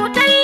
wutar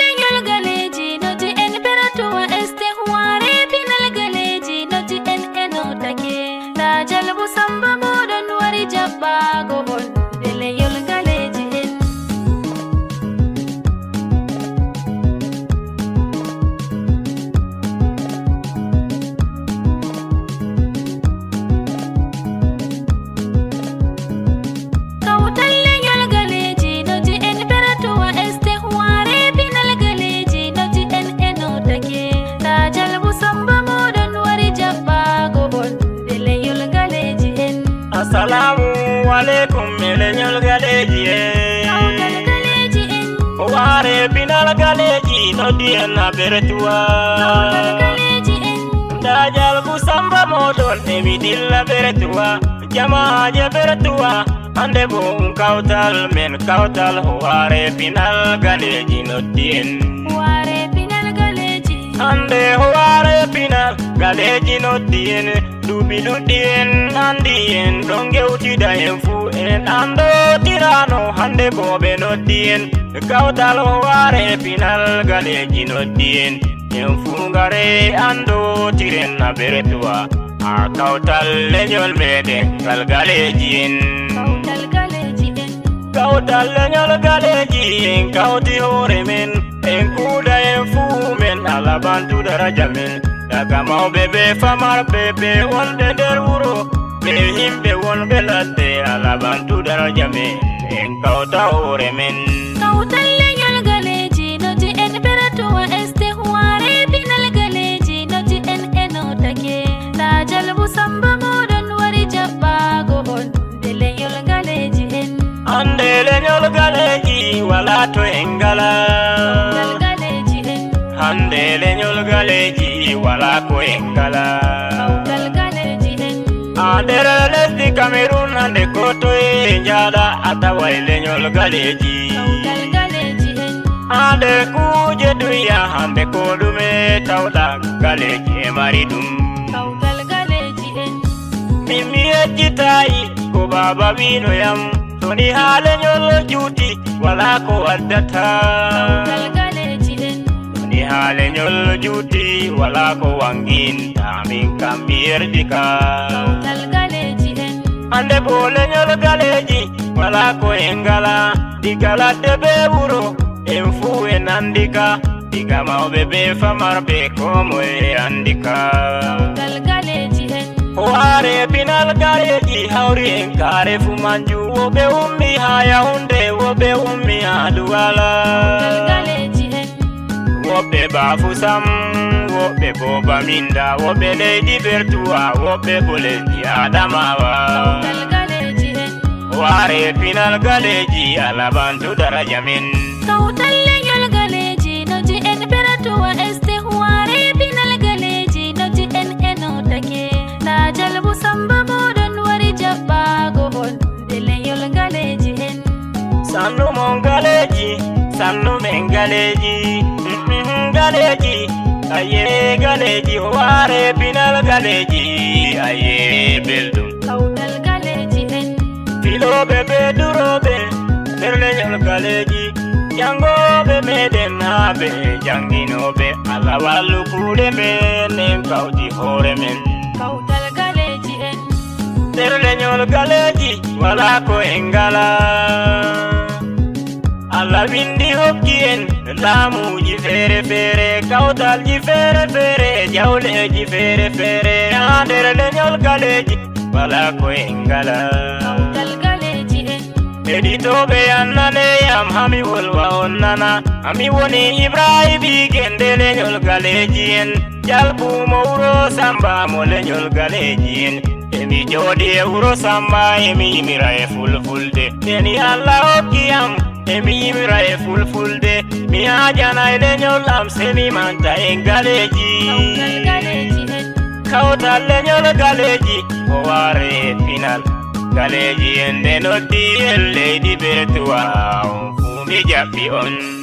alaikum mere nyol galeji oh eh. eh. ware binal galeji no dien na beretua. Eh. Dajal kusamba modon e bidilla beretua. Jamaa je beretua ande bung kautal men kautal. Ware binal galeji no dien ware binal galeji ande ware binal galeji no dien dubi du dien andien donge utida en fu en ando tirano hande bobe no dien kawtal hoare pinal galeji no dien en fu ngare ando tiren na beretua a kawtal lenyol mede gal galeji en. Kawtal lenyol galeji en kawti hore men en kuda en fu men alabantu daraja men daga mawɓe be famarɓe be wonɓe nder wuro. Be himɓe wonɓe ladde alabantu daraja men en kawta hore men. Kawtal lenyol galeji noti en beratuwa este Ware pinal galeji noti en eno take. Dajal bu samba modon wari jabbago on De lenyol galeji en. Ande lenyol galeji wala to en ngala dol galeji wala ko engala andere lesdi cameron ande koto e njala atawa e leñol galeji ande kuje duya hande ko ɗume tawla galeji e mari e mimmi yejjitayi ko baba winoyam toni ha juti juuti wala ko waddata toni ha lenyol juuti wala ko wanginta min kam mi galeji en ande bo lenyol galeji wala ko en ngala diga ladde be wuro en fuu en andika diga mawɓe be famarɓe ko moye andika Ware pinal gareji hawri en kare fu manju woɓe ummi ha yahunde woɓe ummi ha duwala woɓɓe baafusam woɓɓe bo baminda woɓɓe leydi bertuwa woɓɓe bo lesdi adamawa. Ware pinal galeji alabantu daraja men. Kawtallegal galeji noji en beratuwa este waare pinal galeji noji en enotake na jalbu samba moɗon wari jaɓɓago on de leyol galeji hen. Sannu mon galeji sannu men galeji. Galeji aye galeji ware pinal galeji aye belɗum Kawtal galeji en filoɓe be duroɓe nder leñol galeji jangoɓe meɗen naɓe janginoɓe allah wallu kuuɗe men en kawti hoore men. Kawtal galeji en. Nder leñol galeji wala ko en ngala allah windi hokki en laamuji feere feere kawtalji feere feere jawleji feere feere ha nder leñol galeji wala ko en. Ngala heɗitoɓe annaneyam hami wolwa on nana hami woni ibrahimi gende leñol galeji en. Jalbumo wuro samba mo leñol galeji en. Emi jooɗi e wuro samba emi yimira e fulfulde. Eni allah hokkiyam emi yimira e fulfulde mi hajana e leñol am semi manta en galeji Kawtal kawtal leñol galeji o ware pinal galeji en nde noddi en leydi be tuwa on fuu mi jaɓɓi on